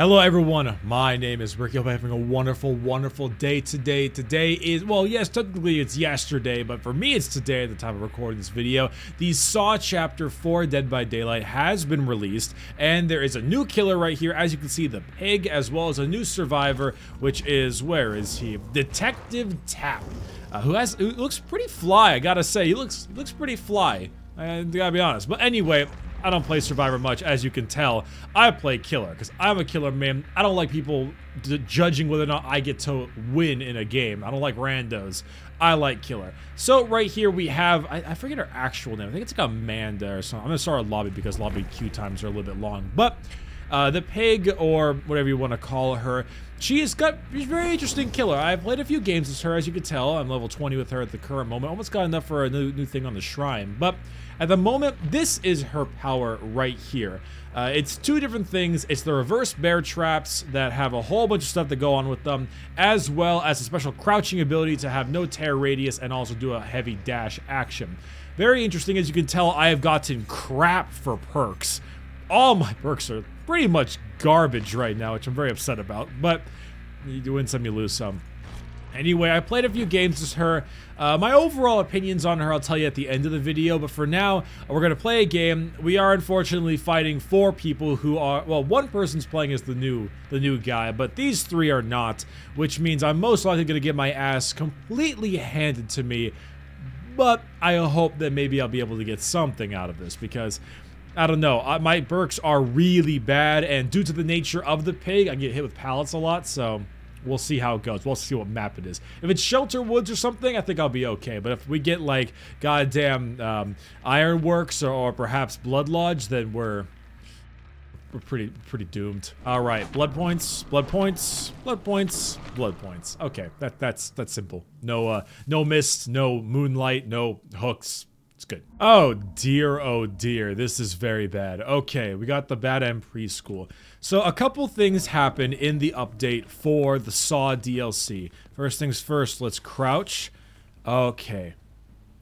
Hello everyone, my name is Bricky. Hope you're having a wonderful, wonderful day today. Today is, well, yes, technically it's yesterday, but for me it's today at the time of recording this video. The Saw Chapter 4 Dead by Daylight has been released, and there is a new killer right here. As you can see, the pig, as well as a new survivor, which is, where is he? Detective Tapp, uh, who has, who looks pretty fly, I gotta say. He looks, he looks pretty fly. I gotta be honest. But anyway, I don't play Survivor much, as you can tell. I play Killer, because I'm a killer man. I don't like people judging whether or not I get to win in a game. I don't like randos. I like Killer. So right here we have, I, I forget her actual name. I think it's like Amanda or something. I'm going to start a lobby because lobby queue times are a little bit long. But uh, the pig, or whatever you want to call her, she has got, she's a very interesting killer. I've played a few games with her, as you can tell. I'm level 20 with her at the current moment. Almost got enough for a new, new thing on the shrine. But at the moment, this is her power right here. Uh, it's two different things. It's the reverse bear traps that have a whole bunch of stuff that go on with them, as well as a special crouching ability to have no terror radius and also do a heavy dash action. Very interesting. As you can tell, I have gotten crap for perks. All my perks are pretty much garbage right now, which I'm very upset about. But you win some, you lose some. Anyway, I played a few games with her. Uh, my overall opinions on her I'll tell you at the end of the video, but for now, we're going to play a game. We are unfortunately fighting four people who are, well, one person's playing as the new, the new guy, but these three are not, which means I'm most likely going to get my ass completely handed to me, but I hope that maybe I'll be able to get something out of this, because I don't know. Uh, my perks are really bad, and due to the nature of the pig, I get hit with pallets a lot, so we'll see how it goes. We'll see what map it is. If it's Shelter Woods or something, I think I'll be okay. But if we get like goddamn um, Ironworks or, or perhaps Blood Lodge, then we're we're pretty pretty doomed. All right, blood points, blood points, blood points, blood points. Okay, that that's that's simple. No uh no mist, no moonlight, no hooks, it's good. Oh dear, oh dear, this is very bad. Okay, we got the Badham Preschool. So a couple things happen in the update for the Saw DLC. First things first, let's crouch. Okay.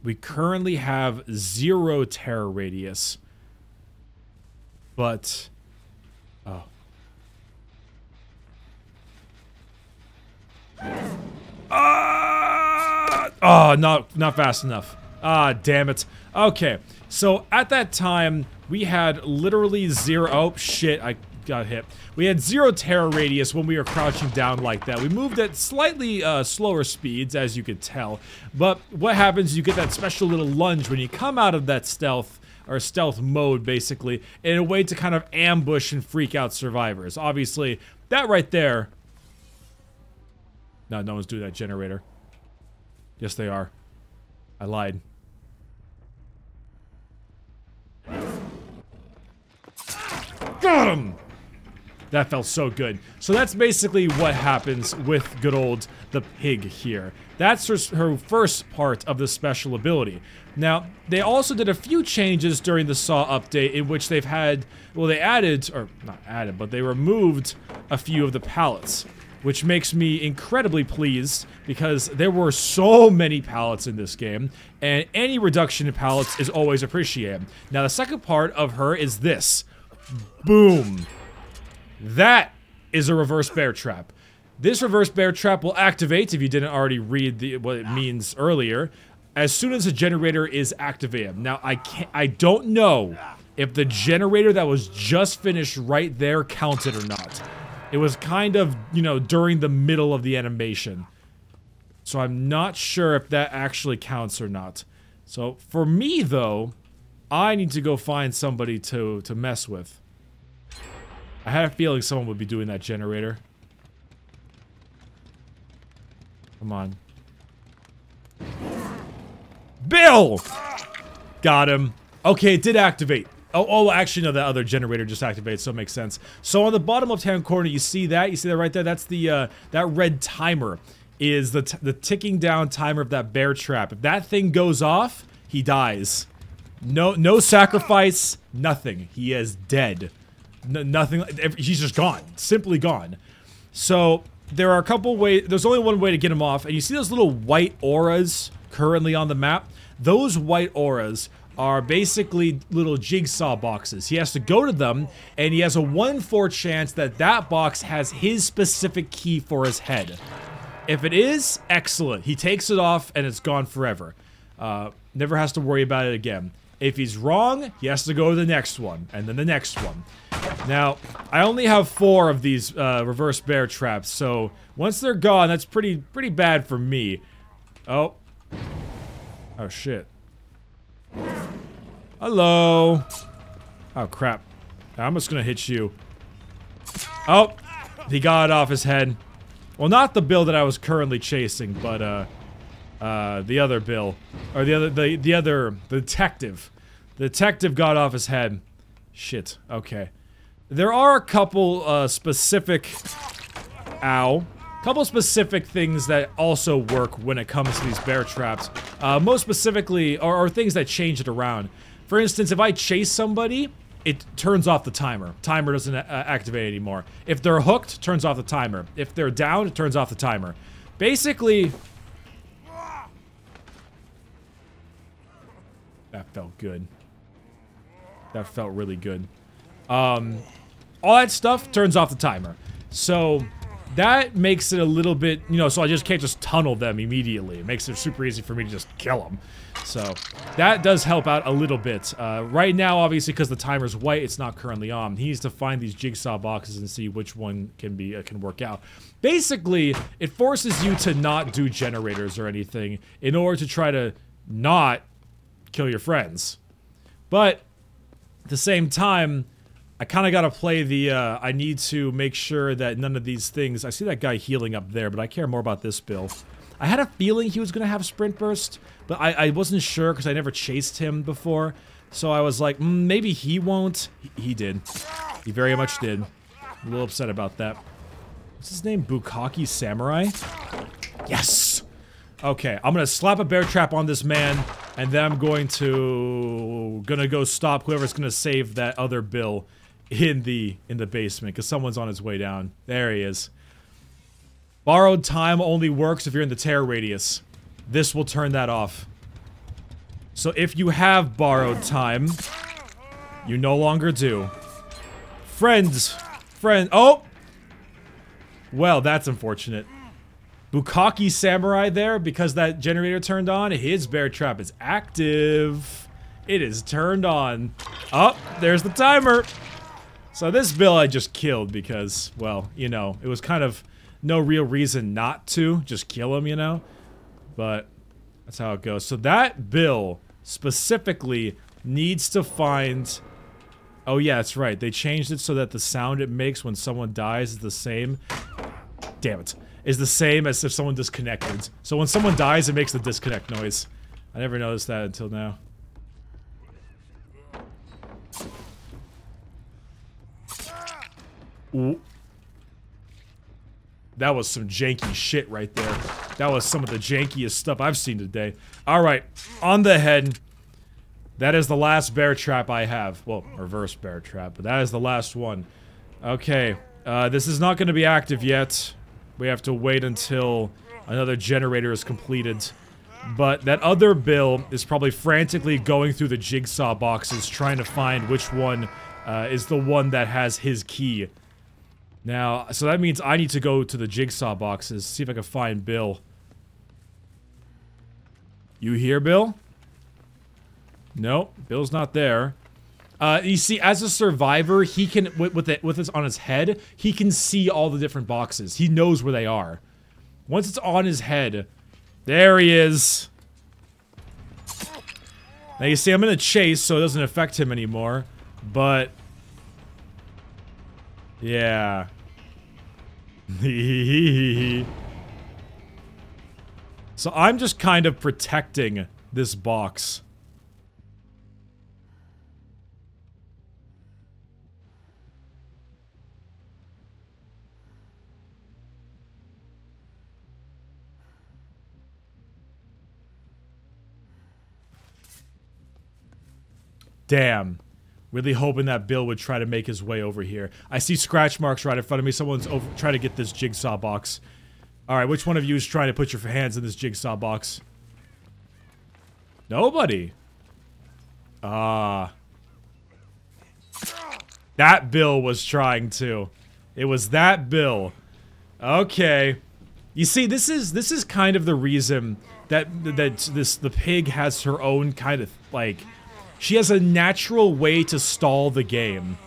We currently have zero terror radius. But... Oh. Ah! Oh, not, not fast enough. Ah, damn it. Okay, so at that time, we had literally zero- oh, shit, I got hit. We had zero terror radius when we were crouching down like that. We moved at slightly uh, slower speeds, as you could tell. But what happens, you get that special little lunge when you come out of that stealth or stealth mode, basically, in a way to kind of ambush and freak out survivors. Obviously, that right there... No, no one's doing that generator. Yes, they are. I lied. Got him! That felt so good. So that's basically what happens with good old the pig here. That's her, her, first part of the special ability. Now, they also did a few changes during the Saw update in which they've had, well, they added, or not added, but they removed a few of the pallets which makes me incredibly pleased because there were so many pallets in this game, and any reduction in pallets is always appreciated. Now, the second part of her is this. Boom. That is a reverse bear trap. This reverse bear trap will activate, if you didn't already read the, what it means earlier, as soon as the generator is activated. Now, I can't, I don't know if the generator that was just finished right there counted or not. It was kind of, you know, during the middle of the animation. So I'm not sure if that actually counts or not. So for me, though, I need to go find somebody to, to mess with. I had a feeling someone would be doing that generator. Come on. Bill! Got him. Okay, it did activate. Oh, oh, actually, no, that other generator just activated, so it makes sense. So on the bottom left-hand corner, you see that? You see that right there? That's the, uh, that red timer is the, the ticking down timer of that bear trap. If that thing goes off, he dies. No, no sacrifice, nothing. He is dead. Nothing, he's just gone. Simply gone. So, there are a couple ways, there's only one way to get him off, and you see those little white auras currently on the map? Those white auras are basically little jigsaw boxes. He has to go to them, and he has a 1-4 chance that that box has his specific key for his head. If it is, excellent. He takes it off, and it's gone forever. Uh, never has to worry about it again. If he's wrong, he has to go to the next one, and then the next one. Now, I only have four of these uh, reverse bear traps, so once they're gone, that's pretty pretty bad for me. Oh. Oh, shit. Hello. Oh, crap. I'm just gonna hit you. Oh, he got it off his head. Well, not the bill that I was currently chasing, but, uh, uh, the other bill. Or the other, the, the other, the detective. The detective got off his head. Shit, okay. There are a couple, uh, specific... Ow. Couple specific things that also work when it comes to these bear traps. Uh, most specifically, are, or things that change it around. For instance, if I chase somebody, it turns off the timer. Timer doesn't uh, activate anymore. If they're hooked, turns off the timer. If they're down, it turns off the timer. Basically... That felt good. That felt really good. Um, all that stuff turns off the timer. So that makes it a little bit, you know, so I just can't just tunnel them immediately. It makes it super easy for me to just kill them. So that does help out a little bit. Uh, right now, obviously, because the timer's white, it's not currently on. He needs to find these jigsaw boxes and see which one can be uh, can work out. Basically, it forces you to not do generators or anything in order to try to not kill your friends. But at the same time, I kind of got to play the, uh, I need to make sure that none of these things, I see that guy healing up there, but I care more about this bill. I had a feeling he was going to have Sprint Burst, but I, I wasn't sure because I never chased him before. So I was like, mm, maybe he won't. He, he did. He very much did. I'm a little upset about that. What's his name? Bukaki Samurai? Yes! Okay, I'm gonna slap a bear trap on this man, and then I'm going to... Gonna go stop whoever's gonna save that other bill in the in the basement, because someone's on his way down. There he is. Borrowed time only works if you're in the terror radius. This will turn that off. So if you have borrowed time, you no longer do. Friends. Friend. Oh! Well, that's unfortunate. Bukaki Samurai there, because that generator turned on, his bear trap is active. It is turned on. Oh, there's the timer. So this bill I just killed because, well, you know, it was kind of no real reason not to just kill him, you know? But that's how it goes. So that bill specifically needs to find... Oh yeah, that's right. They changed it so that the sound it makes when someone dies is the same. Damn it is the same as if someone disconnected. So when someone dies, it makes the disconnect noise. I never noticed that until now. That was some janky shit right there. That was some of the jankiest stuff I've seen today. Alright, on the head. That is the last bear trap I have. Well, reverse bear trap, but that is the last one. Okay, uh, this is not going to be active yet. We have to wait until another generator is completed. But that other bill is probably frantically going through the jigsaw boxes trying to find which one uh, is the one that has his key. Now, so that means I need to go to the jigsaw boxes, see if I can find Bill. You here, Bill? Nope, Bill's not there. Uh, you see, as a survivor, he can with with it with this on his head, he can see all the different boxes. He knows where they are. Once it's on his head, there he is. Now you see, I'm in a chase, so it doesn't affect him anymore. But yeah. so I'm just kind of protecting this box. Damn. Really hoping that Bill would try to make his way over here. I see scratch marks right in front of me. Someone's over trying to get this jigsaw box. Alright, which one of you is trying to put your hands in this jigsaw box? Nobody. Ah. That Bill was trying to. It was that Bill. Okay. You see, this is this is kind of the reason that that this the pig has her own kind of like she has a natural way to stall the game.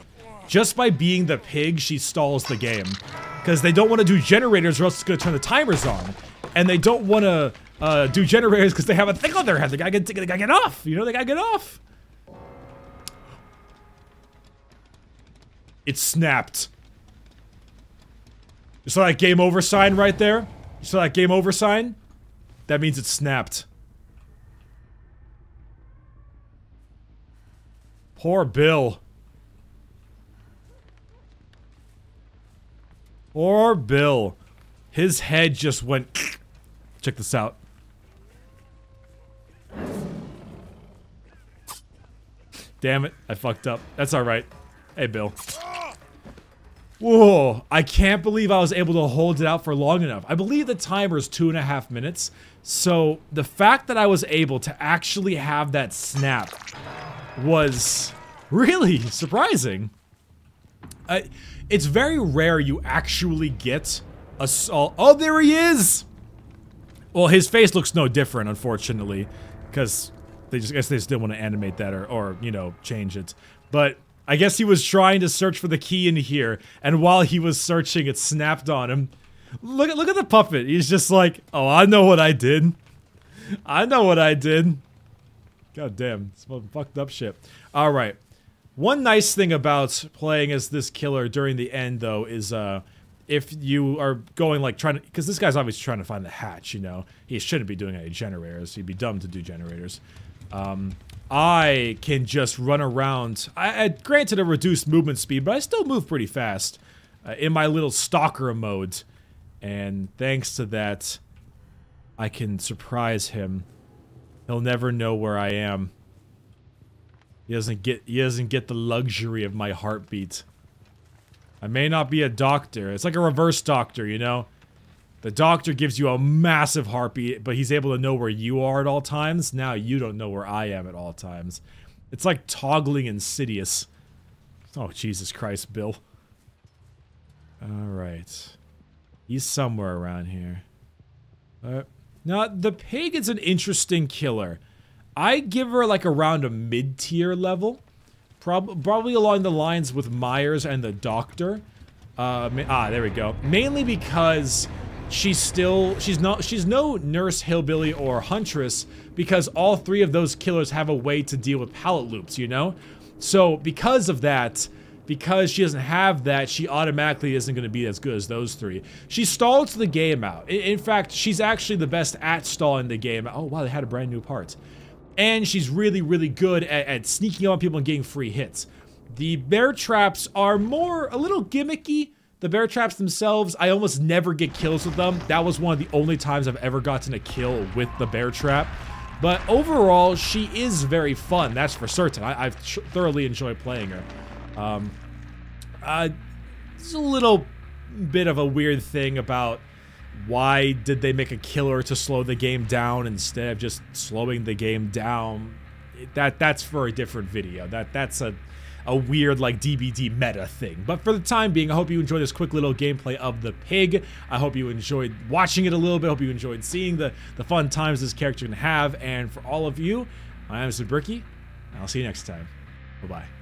Just by being the pig, she stalls the game. Because they don't want to do generators or else it's going to turn the timers on. And they don't want to uh, do generators because they have a thing on their head. They gotta get, gotta get off. You know, they gotta get off. It snapped. You saw that game over sign right there? You saw that game over sign? That means it snapped. Poor Bill. Poor Bill. His head just went... Check this out. Damn it, I fucked up. That's alright. Hey, Bill. Whoa, I can't believe I was able to hold it out for long enough. I believe the timer is two and a half minutes. So the fact that I was able to actually have that snap was really surprising. I, it's very rare you actually get a... Oh, oh, there he is! Well, his face looks no different, unfortunately, because they just I guess they didn't want to animate that or, or, you know, change it. But I guess he was trying to search for the key in here, and while he was searching, it snapped on him. Look at look at the puppet. He's just like, oh, I know what I did. I know what I did. God damn, some fucked up shit. All right. One nice thing about playing as this killer during the end, though, is uh, if you are going like trying to, because this guy's obviously trying to find the hatch. You know, he shouldn't be doing any generators. He'd be dumb to do generators. Um, I can just run around. I, I granted a reduced movement speed, but I still move pretty fast uh, in my little stalker mode. And thanks to that, I can surprise him. He'll never know where I am. He doesn't get he doesn't get the luxury of my heartbeat. I may not be a doctor. It's like a reverse doctor, you know? The doctor gives you a massive heartbeat, but he's able to know where you are at all times. Now you don't know where I am at all times. It's like toggling Insidious. Oh, Jesus Christ, Bill. Alright. He's somewhere around here. Uh, now, the pig is an interesting killer. I give her like around a mid-tier level. Prob probably along the lines with Myers and the Doctor. Uh, ah, there we go. Mainly because she's still she's not she's no nurse hillbilly or huntress because all three of those killers have a way to deal with pallet loops you know so because of that because she doesn't have that she automatically isn't going to be as good as those three she stalls the game out in, in fact she's actually the best at stalling the game oh wow they had a brand new part and she's really really good at, at sneaking on people and getting free hits the bear traps are more a little gimmicky the bear traps themselves, I almost never get kills with them. That was one of the only times I've ever gotten a kill with the bear trap. But overall, she is very fun, that's for certain. I, have thoroughly enjoyed playing her. Um, uh, it's a little bit of a weird thing about why did they make a killer to slow the game down instead of just slowing the game down. That That's for a different video. That That's a a weird like DBD meta thing. But for the time being, I hope you enjoyed this quick little gameplay of the pig. I hope you enjoyed watching it a little bit. I hope you enjoyed seeing the, the fun times this character can have. And for all of you, my name is Bricky, and I'll see you next time. Bye-bye.